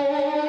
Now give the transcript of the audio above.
Oh